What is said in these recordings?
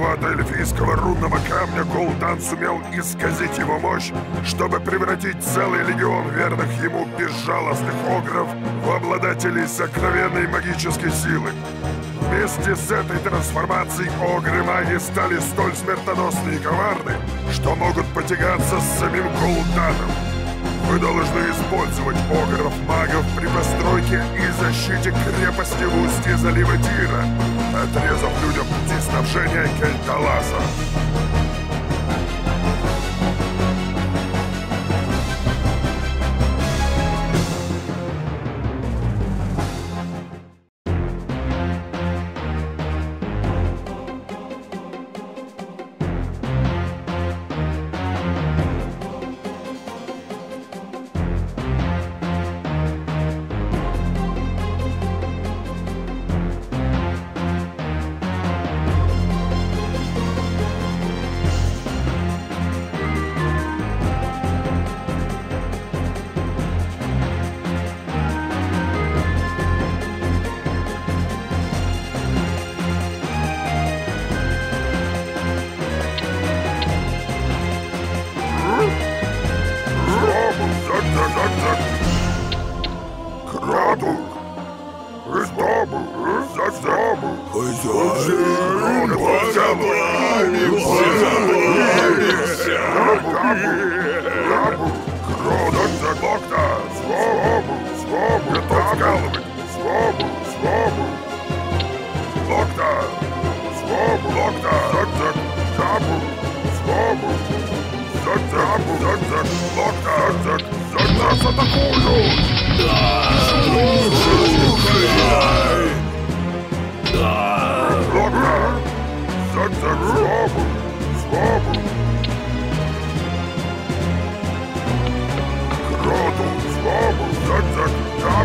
захвата эльфийского рунного камня Гул'дан сумел исказить его мощь, чтобы превратить целый легион верных ему безжалостных огров в обладателей сокровенной магической силы. Вместе с этой трансформацией огры-маги стали столь смертоносны и коварны, что могут потягаться с самим Гул'даном. Вы должны использовать огров-магов при постройке и защите крепости в устье залива Тира, отрезав людям пути снабжения Кельталаса.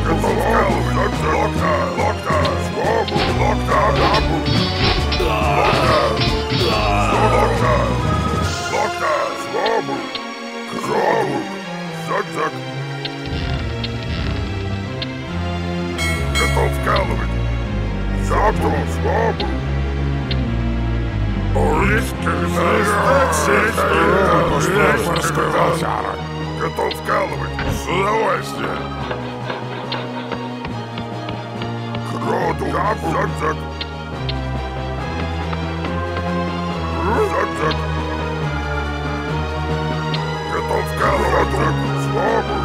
Готов вкалывать! Завтра! Волчара. Готов вкалывать! С удовольствием! Кроду! Зак-зак! Зак-зак! Готов вкалывать! Зак! Свободу!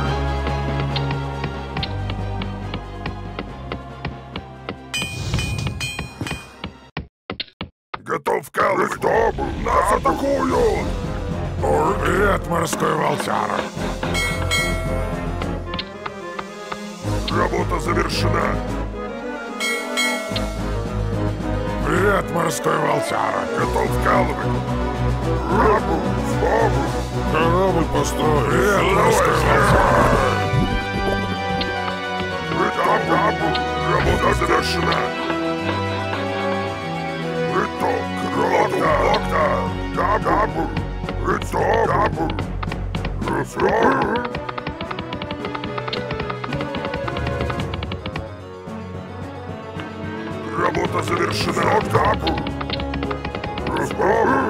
Готов вкалывать! Чтобы! Нас атакуют! Привет, морской волчара. Работа завершена! Привет, морской волчара. Готов вкалывать! Рабу! Свободу! Корабль построен. Привет, морской волчара. Рабу! Работа завершена! Готов! Крота! Локта! Кабу! Готов! Кабу! Готов! Завершена! Кабу! Готов!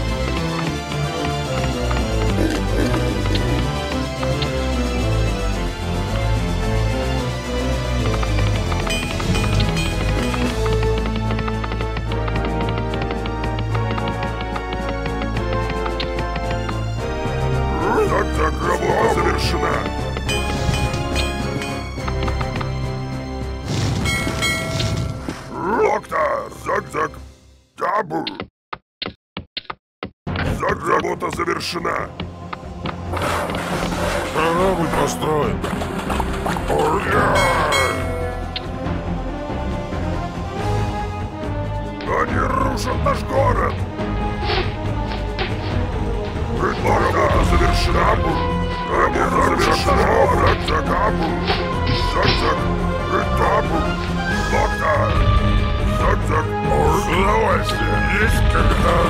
Так работа завершена. Доктор! Зак-зак! Дабл! Зак, работа завершена! Корабль построен. Есть капитан.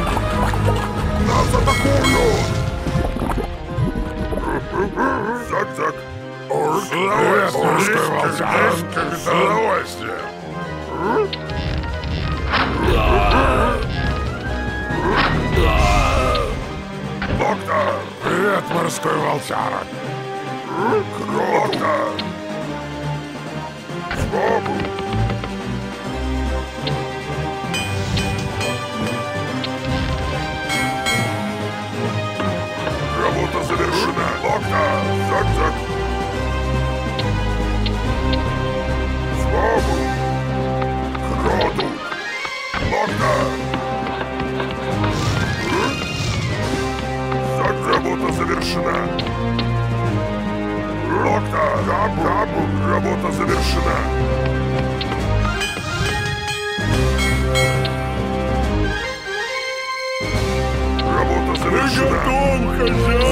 Нас! Зак-зак! С удовольствием. Капитан. С удовольствием. Доктор! Привет, морской волчара. Доктор! Свобу! Завершена! Доктор! Зак-зак! Свобу! К роду! Доктор! Зак, работа завершена! Доктор! Дабу! Дабу! Работа завершена! Работа завершена! хозяин.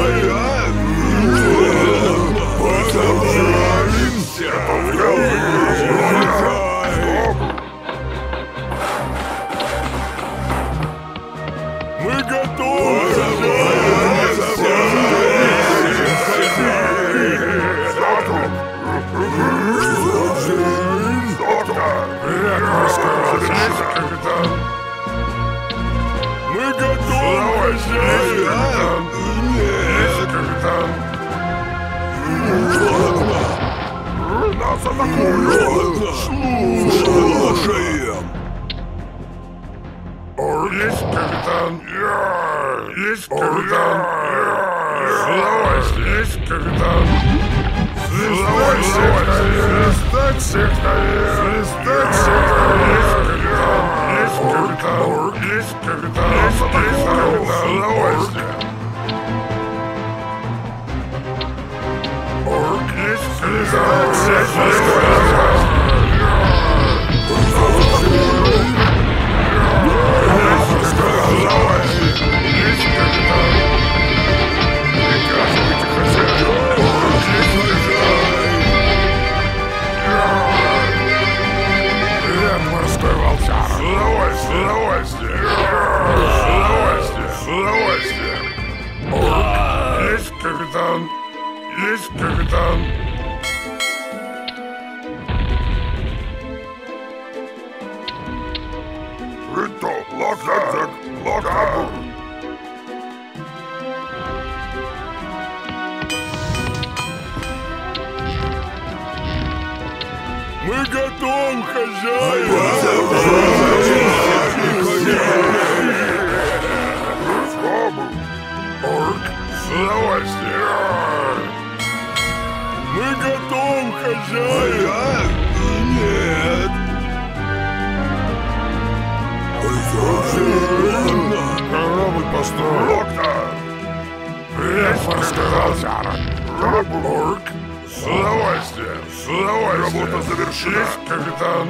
Волчара. Орк. С удовольствием. С удовольствием. Работа завершена. Есть капитан.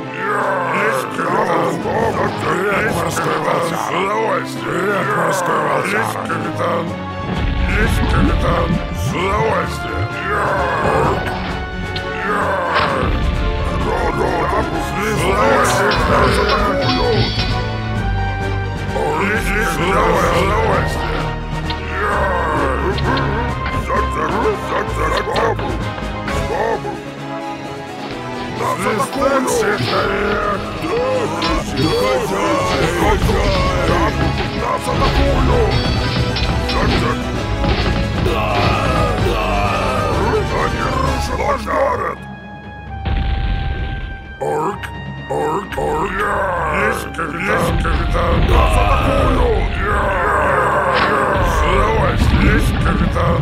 Есть капитан. Морской волчара. С удовольствием. Есть капитан. Есть капитан. С удовольствием. С удовольствием. Есть, есть, с удовольствием. Орк, орк, орк. Есть капитан. Нас атакуют! С удовольствием. Есть капитан.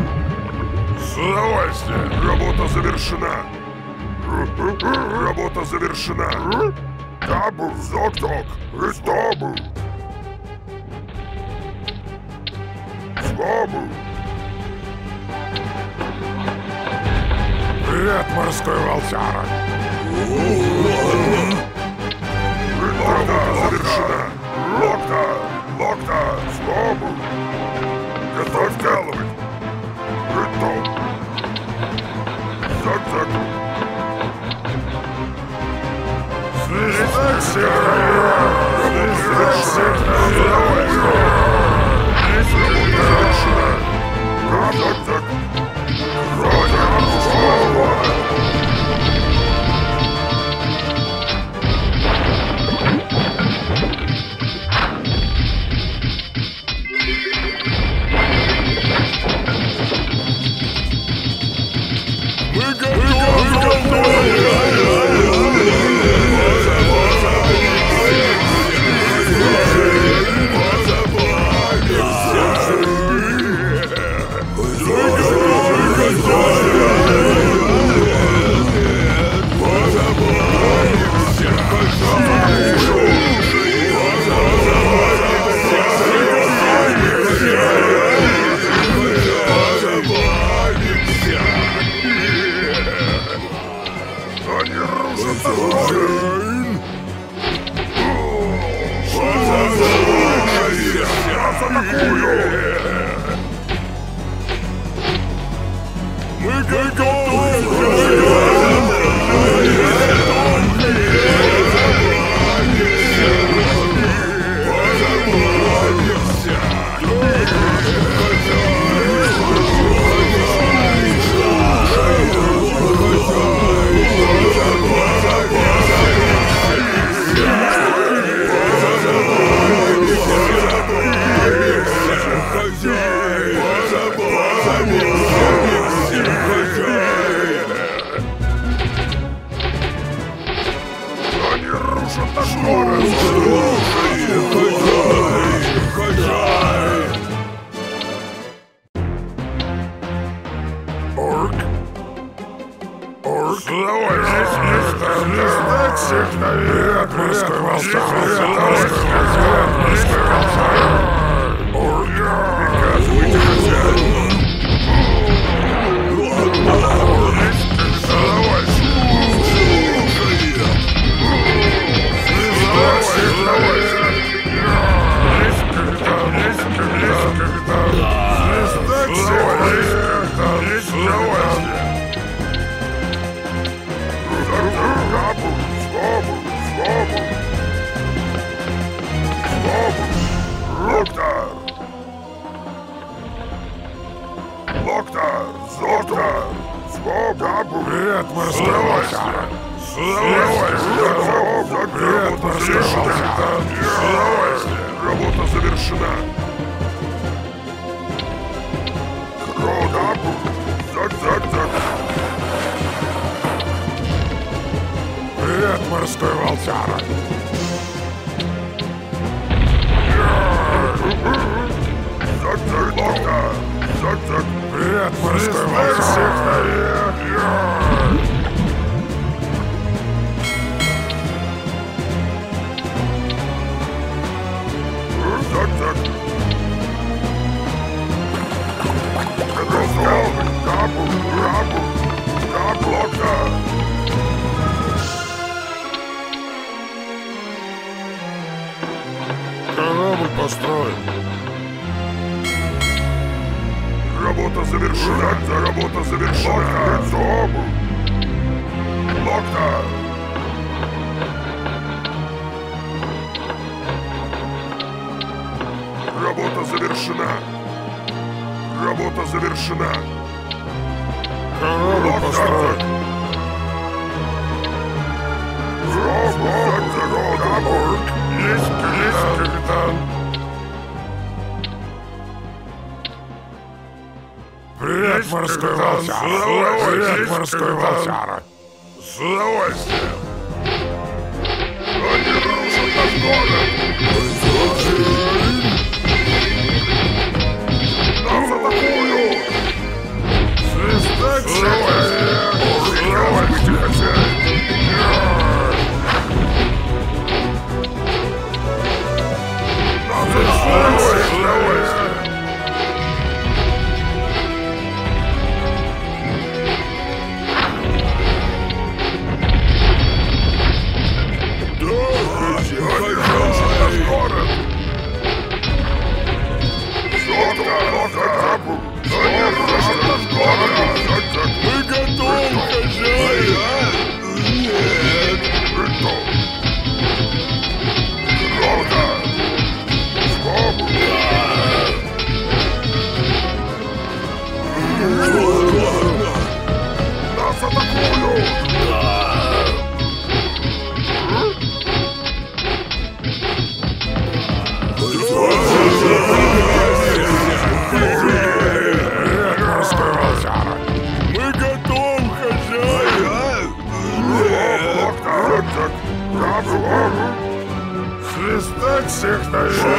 С удовольствием. Работа завершена! Работа завершена! Табу, зок-зок, табу. Слабу. Привет, морской волчара. Работа завершена. Локта, локта, слабу. Готов вкалывать. Готов. Зак-зак. Свисток сектора! Свисток сектора! Завершена. Зак-зак. Привет, морской волчара! Зак-зак, Локтар. Зак-зак. Привет, морской волчара! Зак-зак. Готов. Капу, капу. Капу, Корабль построен! Работа завершена. Работа завершена. Готов. Локтар. Работа завершена. Работа завершена. Корабль построен! Есть, есть, капитан! Привет, морской волчара! Привет, морской волчара! С удовольствием! Они рушат наш город! Нас атакуют! Свисток, свисток! Приказывайте, хозяин! Yeah. Свистать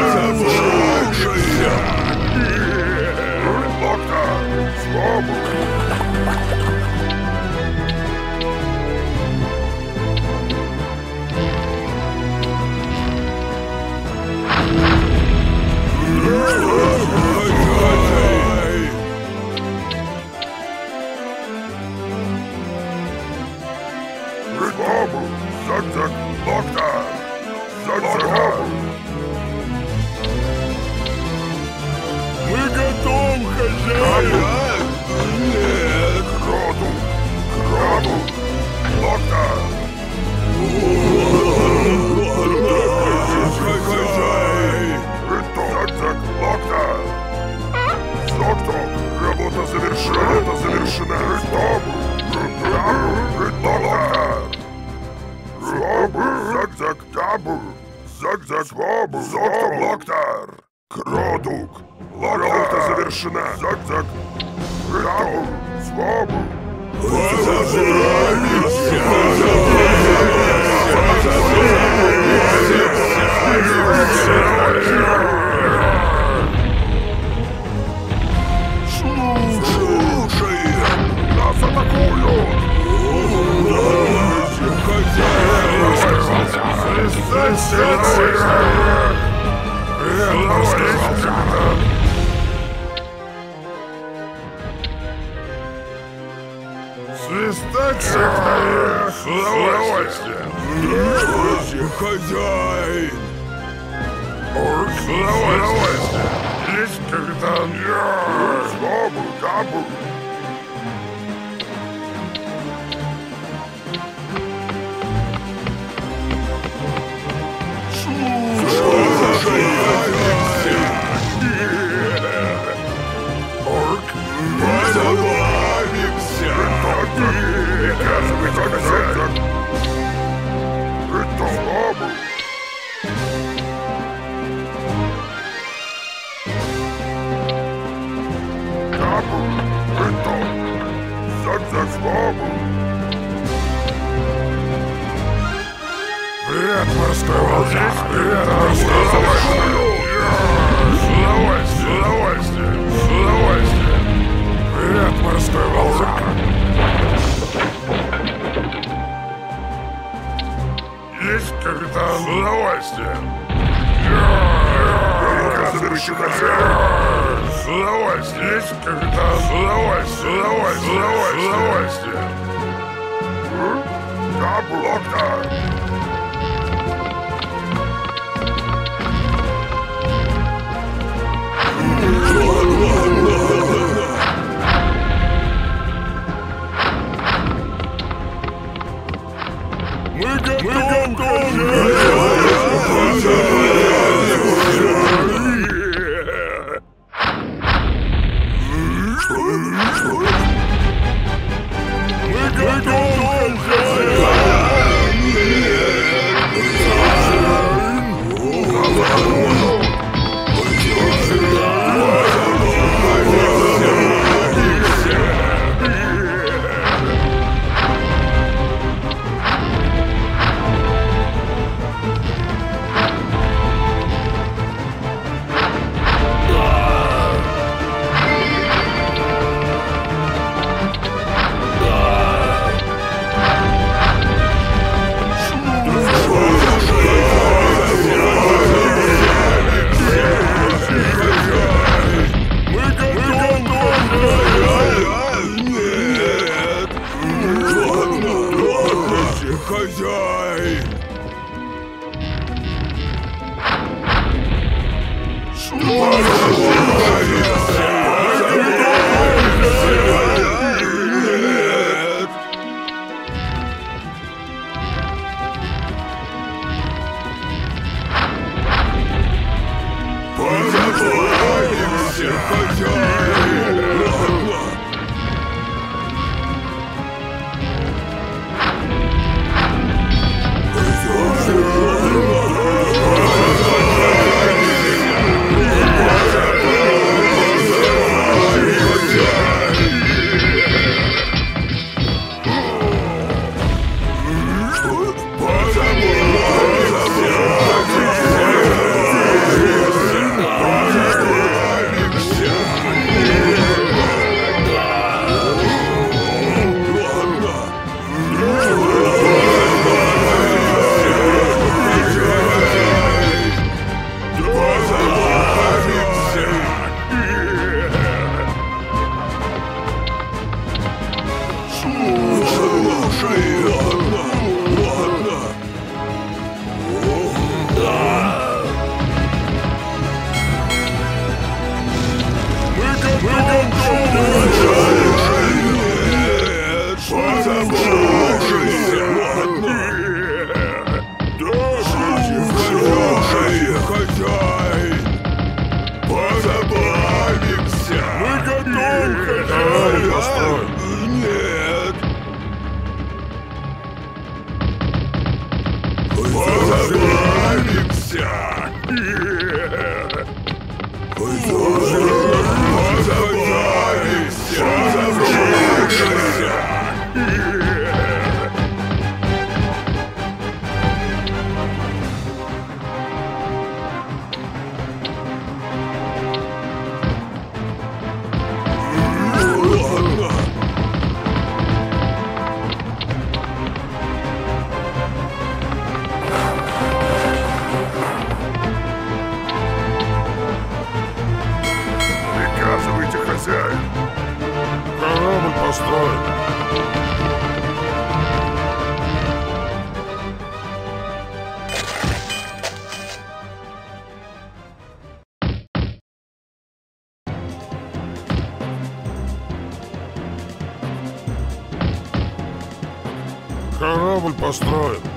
Корабль построен.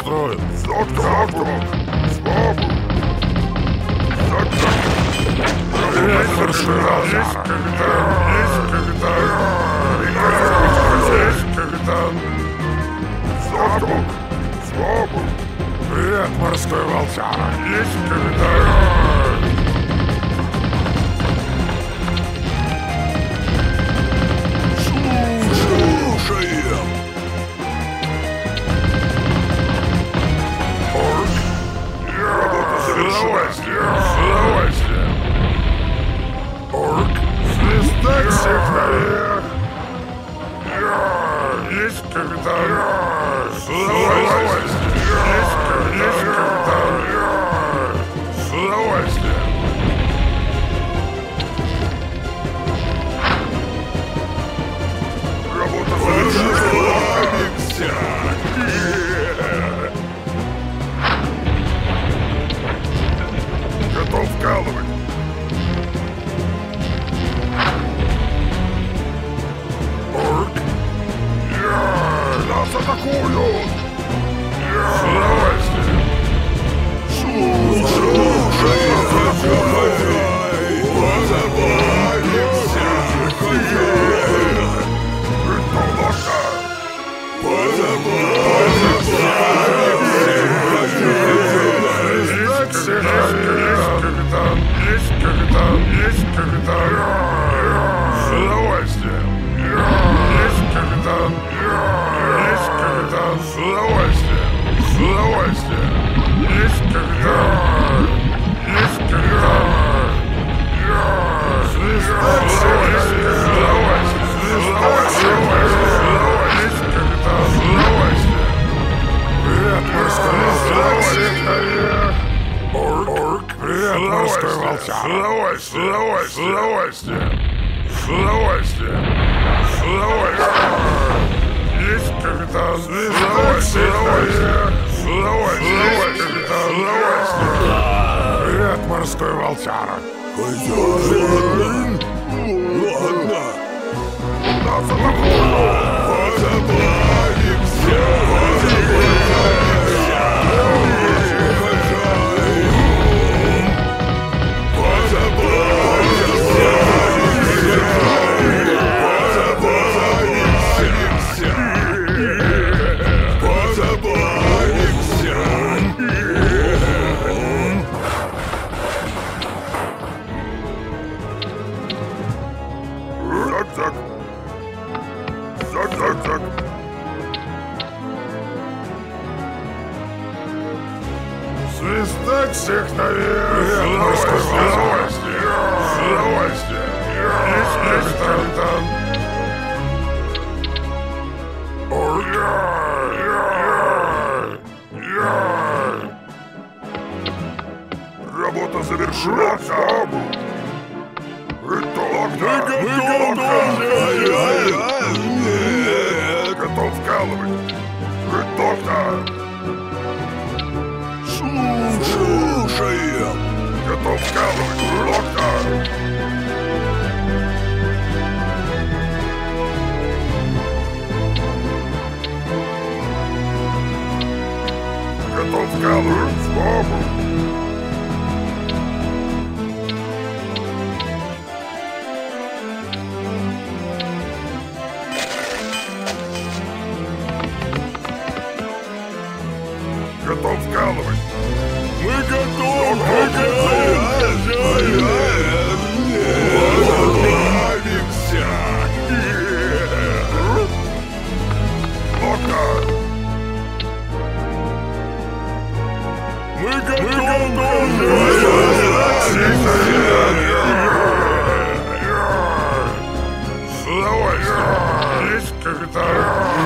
Построен. Доктор! Славу! Есть капитан. Есть капитан. Есть капитан. Доктор! Славу! Привет, морской волчара. Есть капитан. Слушаем. С удовольствием. С удовольствием. Орк. Свистать всех наверх. Есть капитан. С удовольствием. Есть капитан. Готов вкалывать! Орк! Я! Нас атакуют! С это есть когда... С удовольствием. Есть когда... Есть когда... С удовольствием. С удовольствием. Есть когда... Есть когда... С удовольствием. С удовольствием. Есть когда... С удовольствием. Привет, мой скалец. С удовольствием волчара. С удовольствием, с удовольствием. С удовольствием. С удовольствием. Есть капитан. С удовольствием. С удовольствием. С удовольствием. Привет, морской волчара. Хозяин! Ладно. Нас! Позабавимся! Позабавимся! Всех наверх! С удовольствием! С удовольствием! С удовольствием! Готов вкалывать! Итог, да! Удовольствием!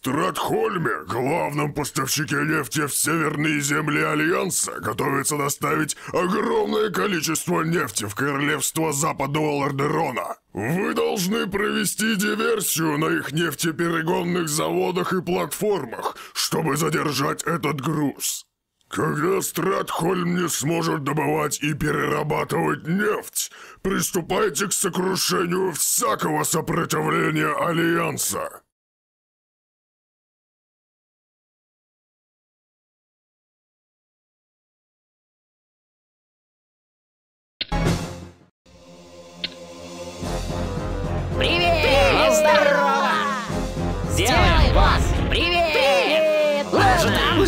Стратхольме, главном поставщике нефти в северные земли Альянса, готовится доставить огромное количество нефти в королевство Западного Лордерона. Вы должны провести диверсию на их нефтеперегонных заводах и платформах, чтобы задержать этот груз. Когда Стратхольм не сможет добывать и перерабатывать нефть, приступайте к сокрушению всякого сопротивления Альянса.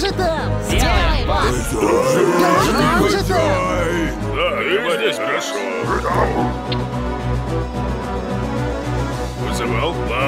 Уже там? Уже там! Сделаем вас! Уже там? Уже там! Да, либо здесь хорошо. Вызывал? Ладно.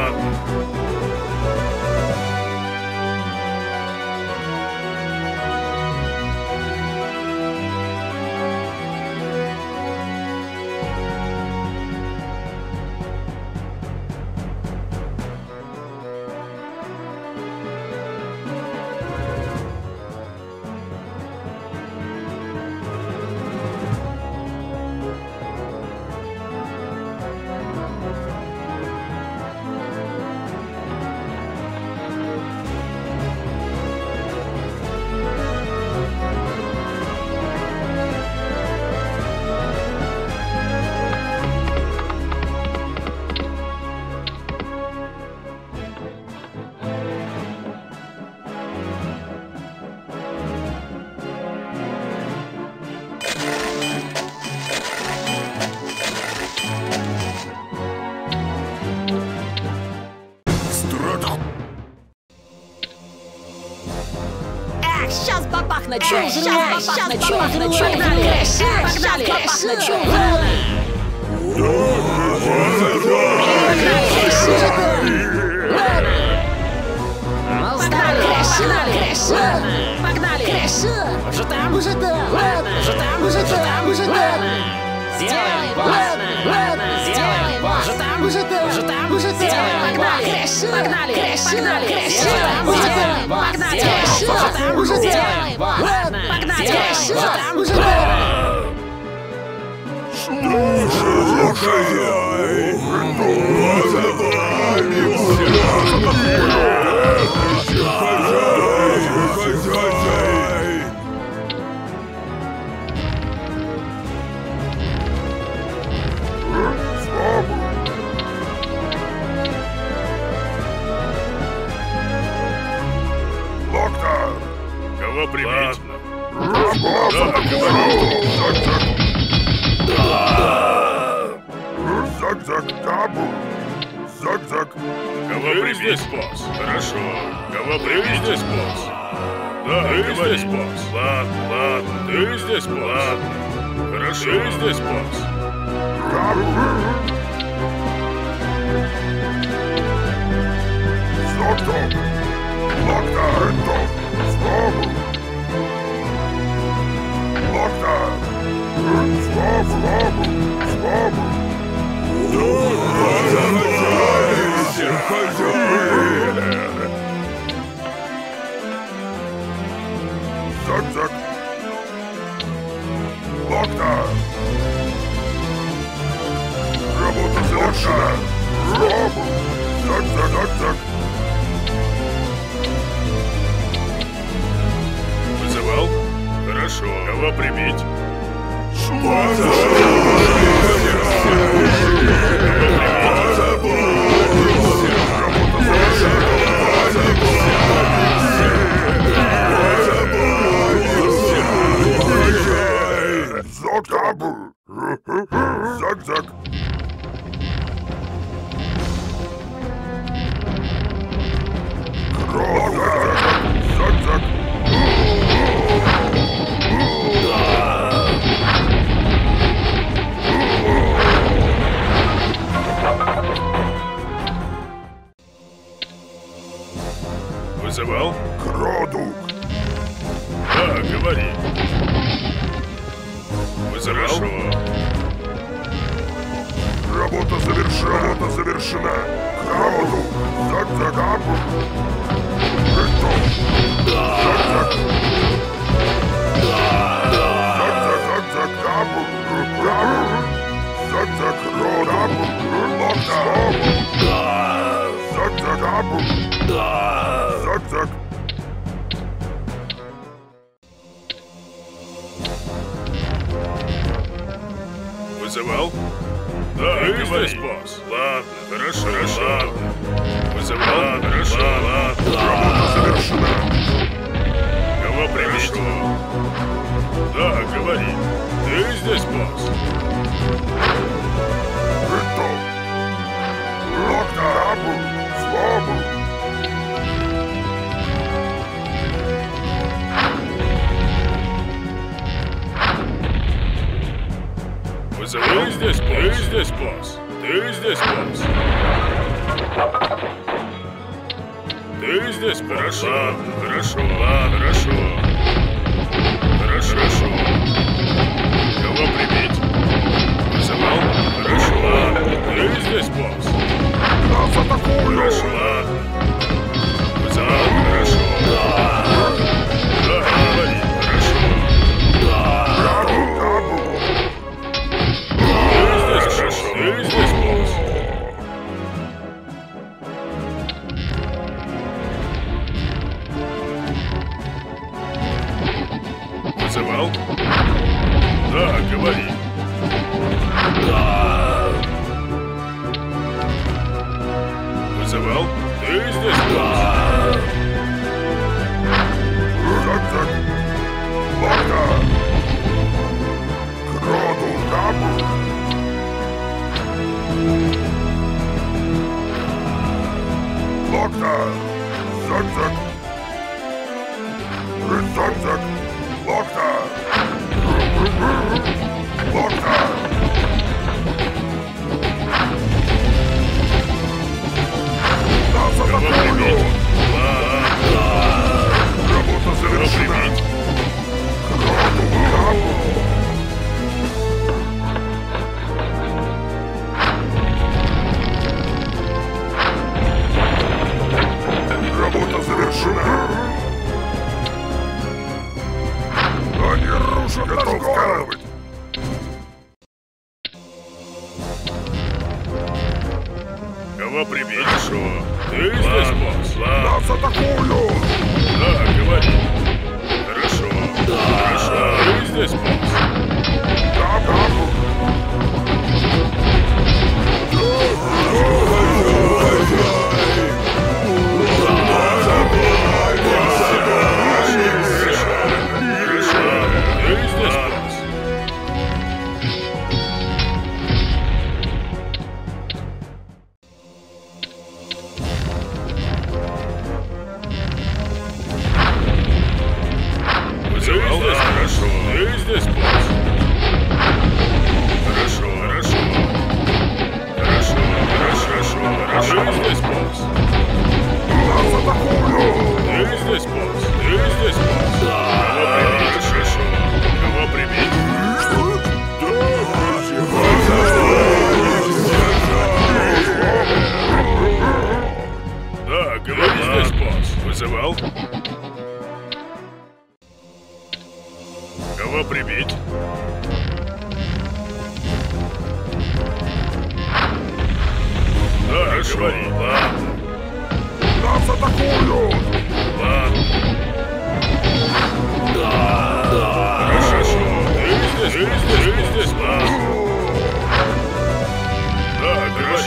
Чё? Эх, Сейчас чё? на чё? Погнали! Эх, Погнали! на чё? Ну, Погнали! здорово! Погнали! Погнали! Уже там? Уже там! Ладно! там, уже там, уже там. Сделаем, ладно, ладно, сделаем, уже там, уже там, уже там, уже там. Погнали, погнали, погнали, уже там, погнали, уже там, уже сделаем, ладно, погнали, уже там, уже Кого прибить? Зак-зак, табу! Зак-зак! Кого привезти, босс? Хорошо. Кого привезти, босс? Да, ты здесь, босс. Ладно, ладно. Ты здесь, босс. Ладно. Хорошо. Ты здесь, босс. Доктор! Доктор! Доктор! Вызывал? Хорошо. Кого прибить? Зак-зак! Зак-зак!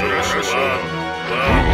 Хорошо, хорошо. Ладно.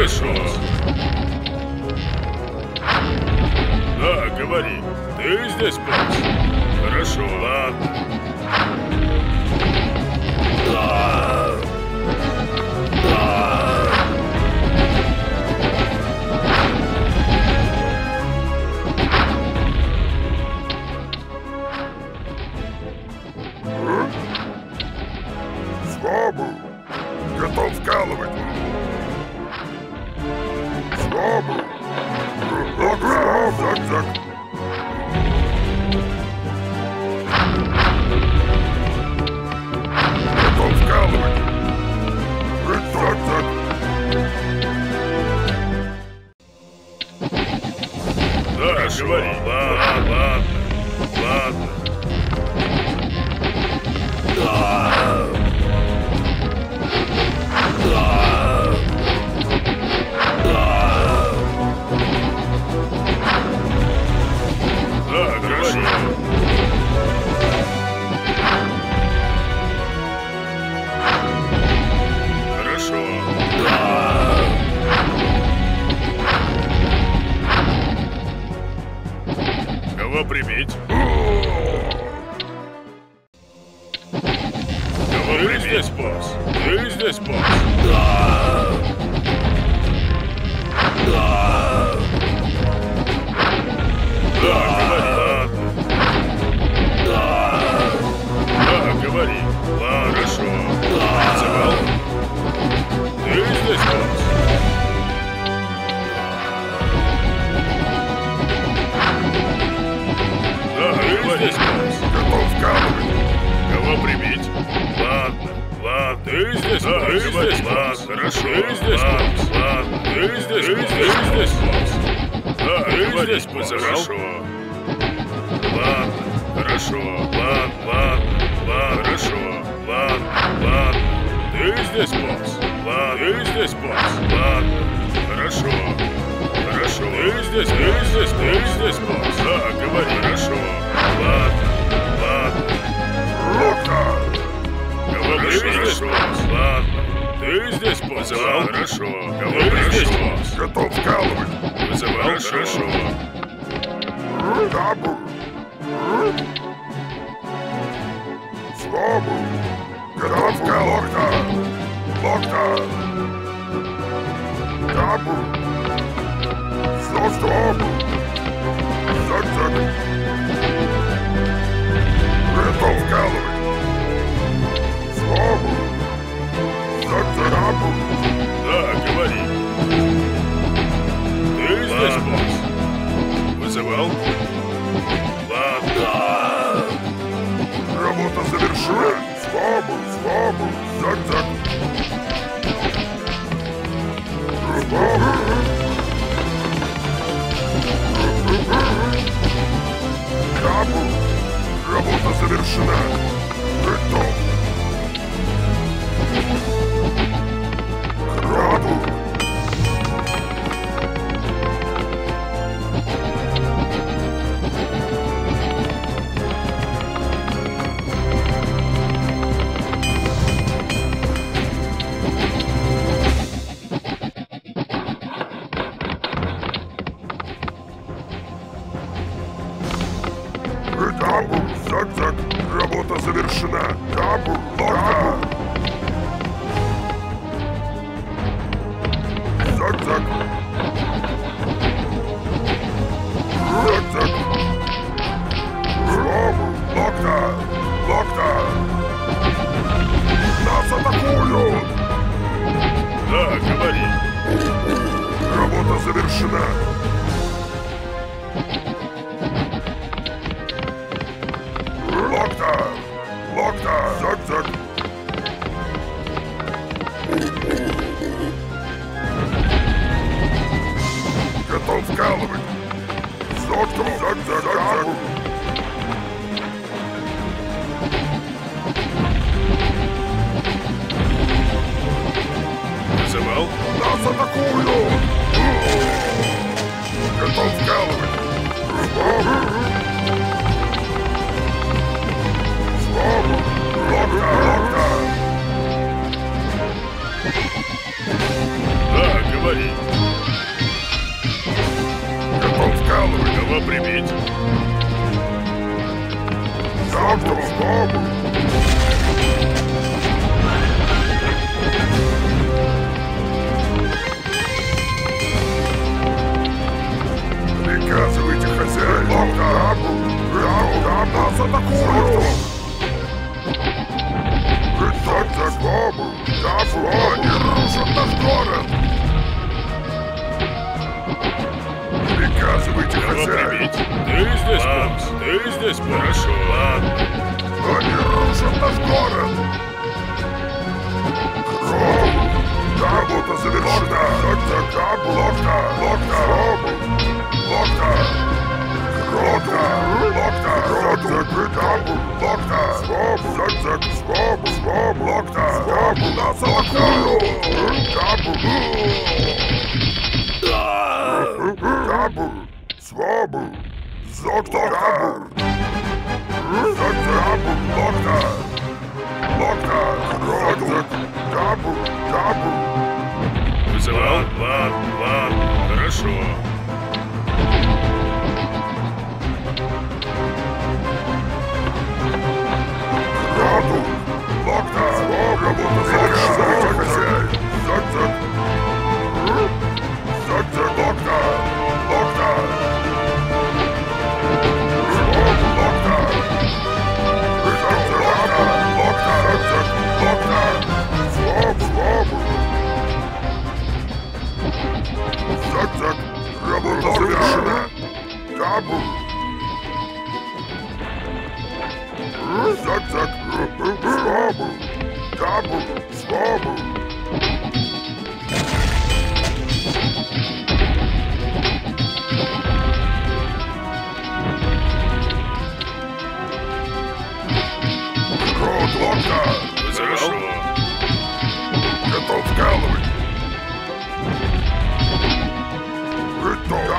Босс. Да, говори. Ты здесь, босс. Хорошо, ладно. Ты здесь, босс. Ладно, хорошо. Хорошо. Ты здесь, ты здесь, ты здесь, босс. Да, говори. Хорошо. Ладно, ладно. Локтар! Говори здесь, босс. Ладно. Ты здесь, босс. Вызывал? Хорошо. Говори здесь, босс. Готов вкалывать! Вызывал? Хорошо. Табу! Слабу! Готов вкалывать! Локтар! Табу! Все, слабу! Зак-зак! Готов вкалывать! Слабу! Зак-зак! Да, говори. Ты здесь, босс? Вызывал? Ладно. Работа завершена! Слабу! Слабу! Зак-зак! Табу! Работа завершена! Готов! Крабу! Готов вкалывать! Зоктор! Зак-зак! Зак-зак! Вызывал? Нас атакуют! Готов вкалывать! Слабо! Слабо! Локта! Локта! Да, говори. Кого прибить? Доктор, слабо! Приказывайте, хозяин! Локта! Локта! Нас атакуют! Доктор, слабо! Дабу! Они рушат наш город! Приказывайте, Кого хозяин! прибить? Ты здесь, босс. Ты здесь, босс. Хорошо. Ладно. Они рушат наш город! Кровь! Работа завершена! Так-так, локта! Локта! Локта! Крота! Локта! Так-так, табу! Локта! Свобу! Так-так, свобу! Свобу! Локта! Свобу! Нас атакуют! Табу! Табу! Свобу! Зоктор! Табу! Локта! Локта! Крота! Табу! Табу! Вызывал? Ладно, ладно. Хорошо. Крота! Локта! Работа завершена, хозяин! Зак-зак! Duck, duck, double, double. Duck, duck, double, double, double. Get those galleries.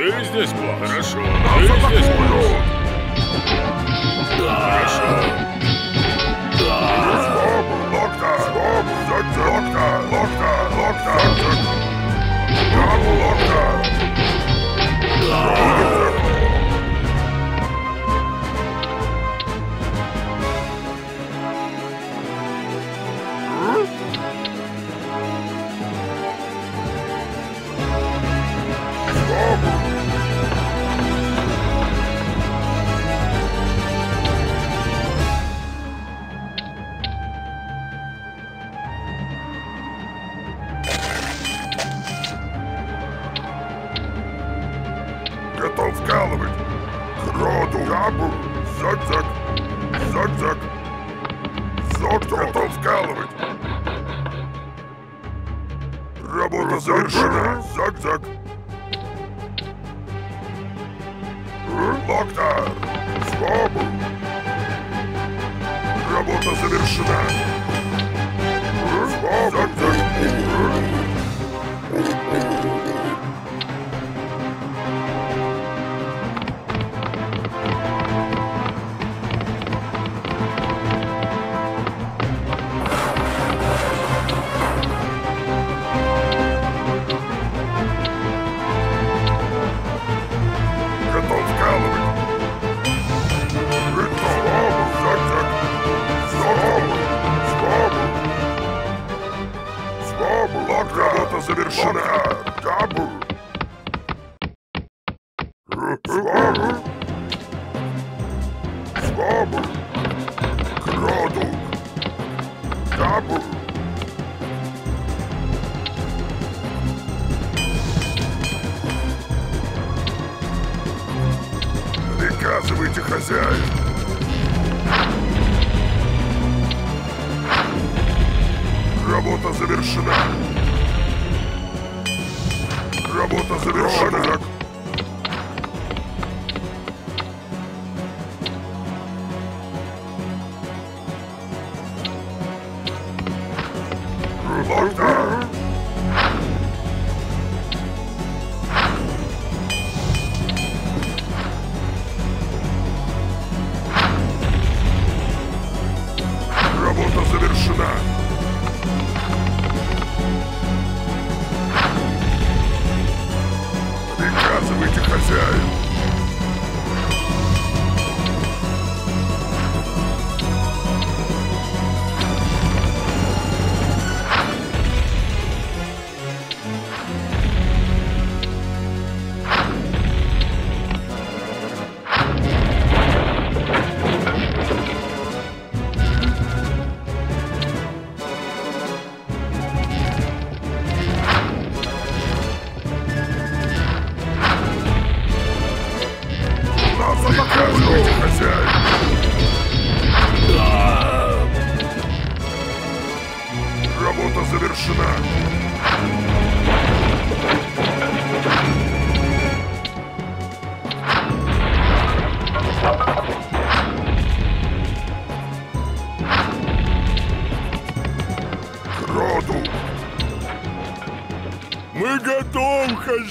Ты здесь плохо. Хорошо. Ты здесь плохо. Хорошо. Стоп! Локта! Стоп! Локта! Локта! Локта! Локта! Локта! Локта!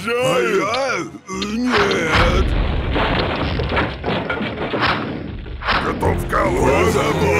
обожаю! А я? Нет! Готов к колоссом!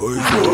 Нас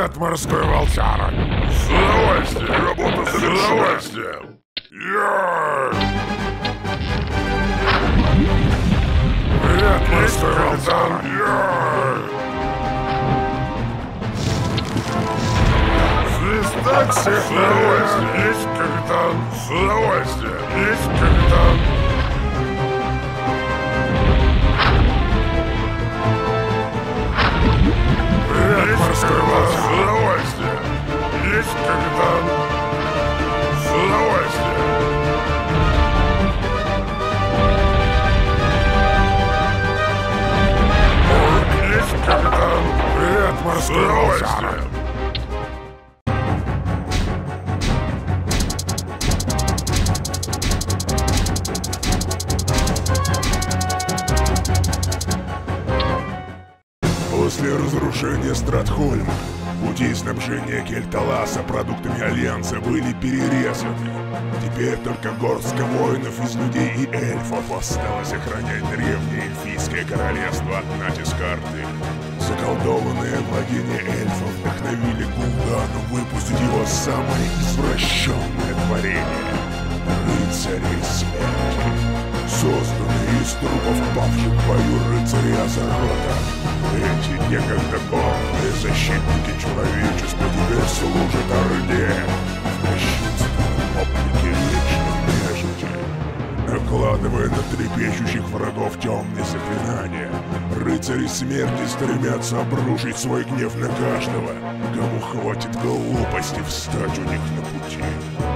Привет, морской волчара! С удовольствием! Работа С удовольствием! Я! Привет, морской волчара! Я! Свистать всех С удовольствием! Есть капитан! С удовольствием! Есть капитан! Волчар! С удовольствием! Есть капитан! С удовольствием! Есть капитан! Привет, морской волчар! После разрушения Стратхольма пути снабжения Кельталаса продуктами Альянса были перерезаны. Теперь только горстка воинов из людей и эльфов осталось охранять древнее эльфийское королевство от натиска Орды. Заколдованные владения эльфов вдохновили Гул'дану выпустить его самое извращенное творение — рыцари смерти созданные из трупов павших в бою рыцарей Азарота. Эти некогда гордые защитники человечества теперь служат Орде в кощунственном облике вечной нежити. Накладывая на трепещущих врагов темные заклинания, рыцари смерти стремятся обрушить свой гнев на каждого, кому хватит глупости встать у них на пути.